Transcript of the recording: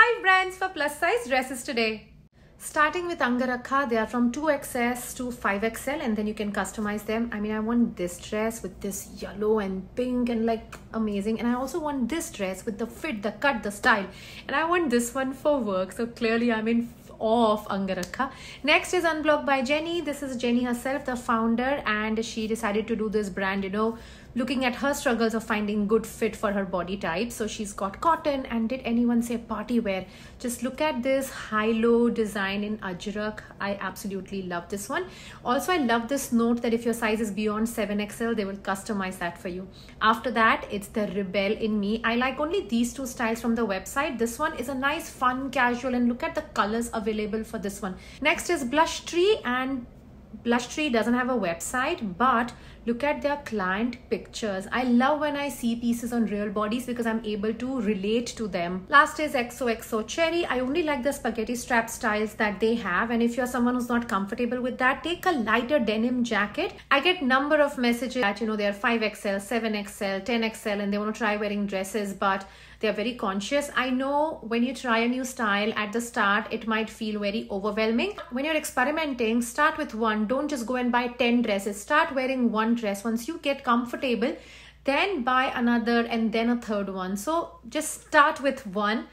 5 brands for plus size dresses today. Starting with Angarakha, they are from 2XS to 5XL and then you can customize them. I mean, I want this dress with this yellow and pink and like amazing. And I also want this dress with the fit, the cut, the style. And I want this one for work. So clearly I'm in awe of Angarakha. Next is Unblocked by Jenny. This is Jenny herself, the founder, and she decided to do this brand, you know, looking at her struggles of finding good fit for her body type. So she's got cotton and did anyone say party wear? Just look at this high-low design in Ajrak. I absolutely love this one. Also, I love this note that if your size is beyond 7XL, they will customize that for you. After that, it's the Rebel in me. I like only these two styles from the website. This one is a nice, fun, casual, and look at the colors available for this one. Next is Blush Tree and Blush Tree doesn't have a website, but look at their client pictures. I love when I see pieces on real bodies because I'm able to relate to them. Last is XOXO Cherry. I only like the spaghetti strap styles that they have. And if you're someone who's not comfortable with that, take a lighter denim jacket. I get number of messages that, you know, they're 5XL, 7XL, 10XL, and they want to try wearing dresses, but they're very conscious. I know when you try a new style at the start, it might feel very overwhelming. When you're experimenting, start with one. Don't just go and buy 10 dresses. Start wearing one dress. Once you get comfortable, then buy another and then a third one. So just start with one